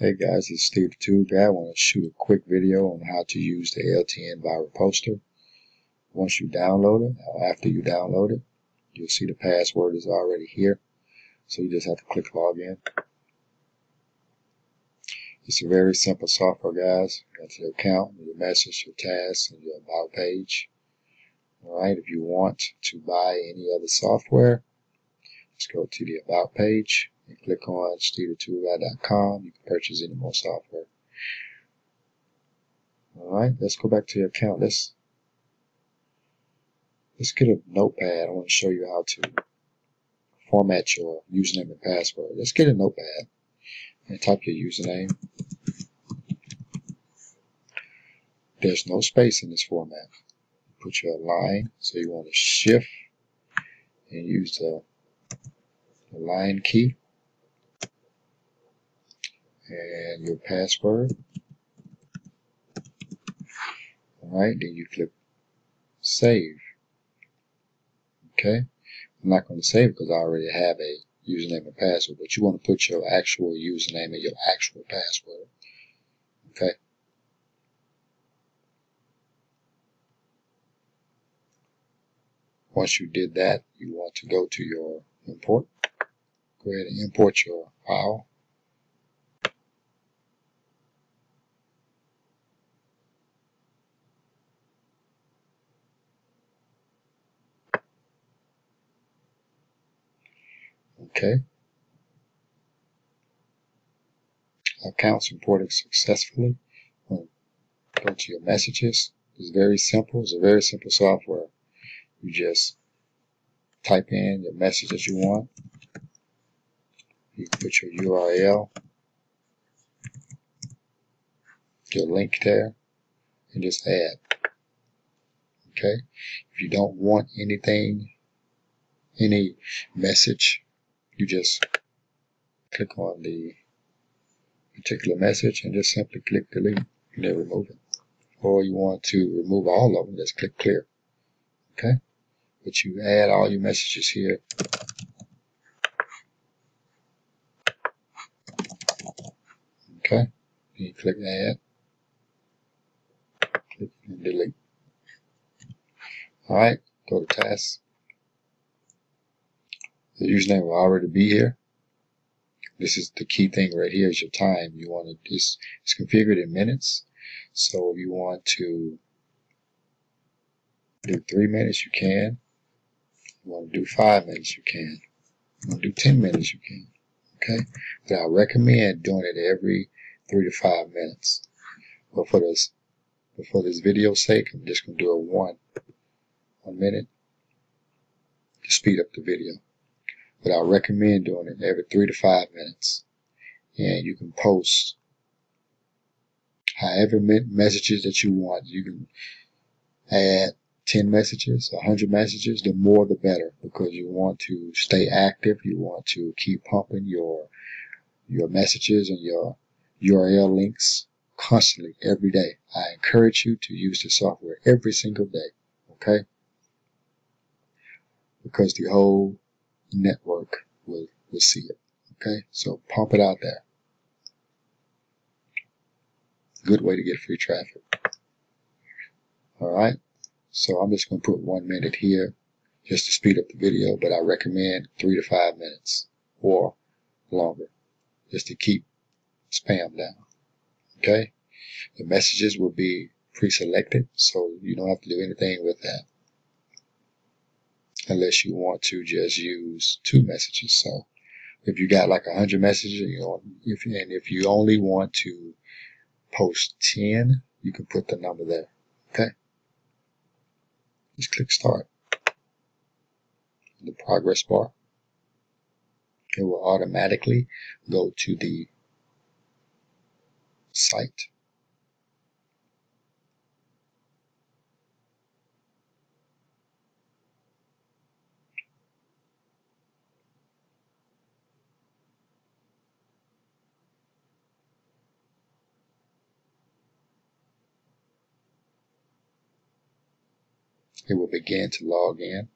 Hey guys, it's Steve the Tool Guy. I want to shoot a quick video on how to use the LTN Viral Poster. Once you download it, after you download it, you'll see the password is already here. So you just have to click login. It's a very simple software, guys. Got your account, your message, your tasks, and your about page. Alright, if you want to buy any other software, just go to the about page click on SteveTheToolGuy.com. You can purchase any more software. Alright, let's go back to your account. Let's let's get a notepad. I want to show you how to format your username and password. Let's get a notepad and type your username. There's no space in this format. Put your line, so you want to shift and use the line key and your password. Alright, then you click save. Okay, I'm not going to save because I already have a username and password, but you want to put your actual username and your actual password. Okay. Once you did that, you want to go to your import. Go ahead and import your file. Okay. Accounts imported successfully. Go to your messages. It's very simple. It's a very simple software. You just type in your message that you want. You put your URL, your link there, and just add. Okay. If you don't want anything, any message you just click on the particular message and just simply click delete and then remove it. Or you want to remove all of them, just click clear. Okay? But you add all your messages here. Okay? You click add. Click and delete. Alright, go to tasks. The username will already be here. This is the key thing right here is your time. You want to, this it's configured in minutes. So if you want to do three minutes, you can. You want to do five minutes, you can. You want to do 10 minutes, you can. Okay? But I recommend doing it every three to five minutes. But for this, but for this video's sake, I'm just going to do it one, one minute to speed up the video but I recommend doing it every three to five minutes. And you can post however many messages that you want. You can add 10 messages, 100 messages, the more the better because you want to stay active. You want to keep pumping your, your messages and your URL links constantly every day. I encourage you to use the software every single day. Okay? Because the whole network will, will see it. Okay, so pump it out there. Good way to get free traffic. All right, so I'm just going to put one minute here just to speed up the video, but I recommend three to five minutes or longer just to keep spam down. Okay, the messages will be pre-selected, so you don't have to do anything with that unless you want to just use two messages. So if you got like a hundred messages, you know, if and if you only want to post ten, you can put the number there. Okay. Just click start. The progress bar. It will automatically go to the site it will begin to log in.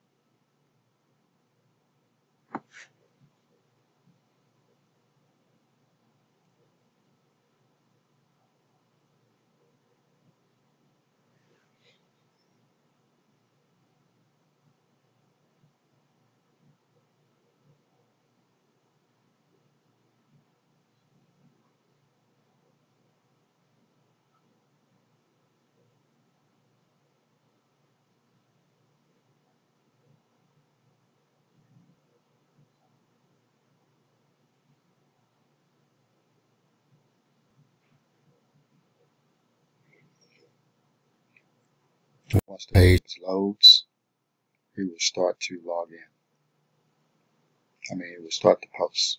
Once the page loads, we will start to log in. I mean, it will start the post.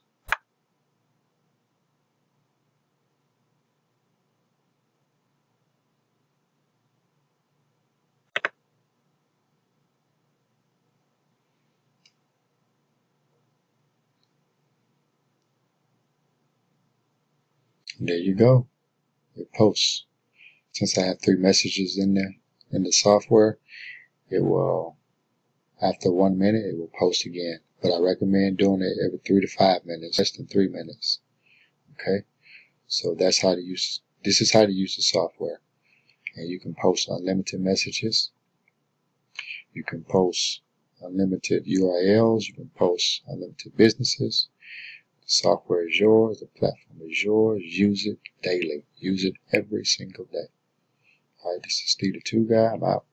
there you go. It posts. Since I have three messages in there in the software, it will, after one minute, it will post again. But I recommend doing it every three to five minutes, less than three minutes. Okay. So that's how to use, this is how to use the software. And you can post unlimited messages. You can post unlimited URLs. You can post unlimited businesses. The software is yours. The platform is yours. Use it daily. Use it every single day. Right, this is Steve the Tool Guy. I'm out.